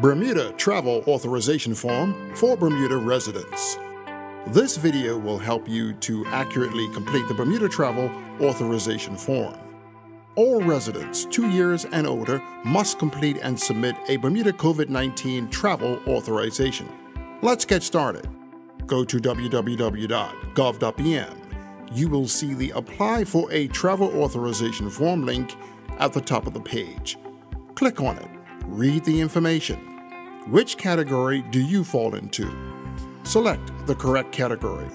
Bermuda Travel Authorization Form for Bermuda residents. This video will help you to accurately complete the Bermuda Travel Authorization Form. All residents two years and older must complete and submit a Bermuda COVID 19 travel authorization. Let's get started. Go to www.gov.bm. You will see the Apply for a Travel Authorization Form link at the top of the page. Click on it, read the information. Which category do you fall into? Select the correct category.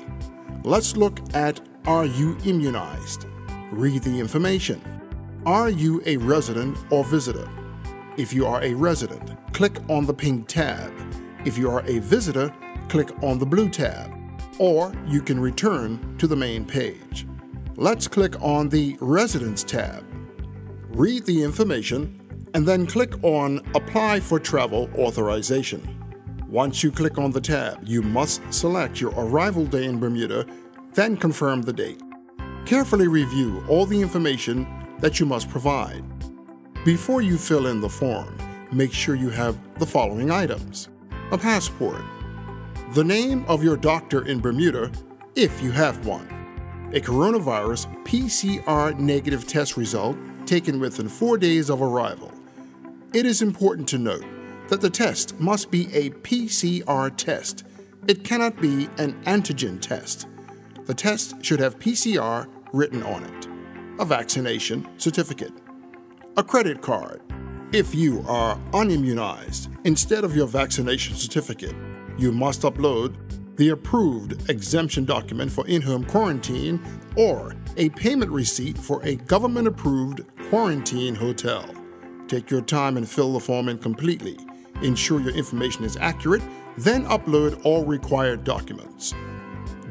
Let's look at Are you immunized? Read the information. Are you a resident or visitor? If you are a resident, click on the pink tab. If you are a visitor, click on the blue tab. Or you can return to the main page. Let's click on the Residents tab. Read the information and then click on Apply for Travel Authorization. Once you click on the tab, you must select your arrival day in Bermuda, then confirm the date. Carefully review all the information that you must provide. Before you fill in the form, make sure you have the following items a passport, the name of your doctor in Bermuda, if you have one, a coronavirus PCR negative test result taken within four days of arrival. It is important to note that the test must be a PCR test. It cannot be an antigen test. The test should have PCR written on it a vaccination certificate, a credit card. If you are unimmunized, instead of your vaccination certificate, you must upload the approved exemption document for in home quarantine or a payment receipt for a government approved quarantine hotel. Take your time and fill the form in completely. Ensure your information is accurate, then upload all required documents.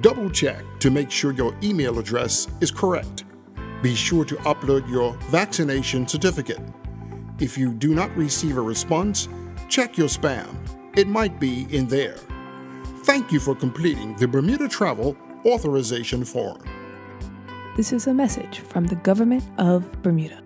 Double check to make sure your email address is correct. Be sure to upload your vaccination certificate. If you do not receive a response, check your spam. It might be in there. Thank you for completing the Bermuda Travel Authorization Form. This is a message from the Government of Bermuda.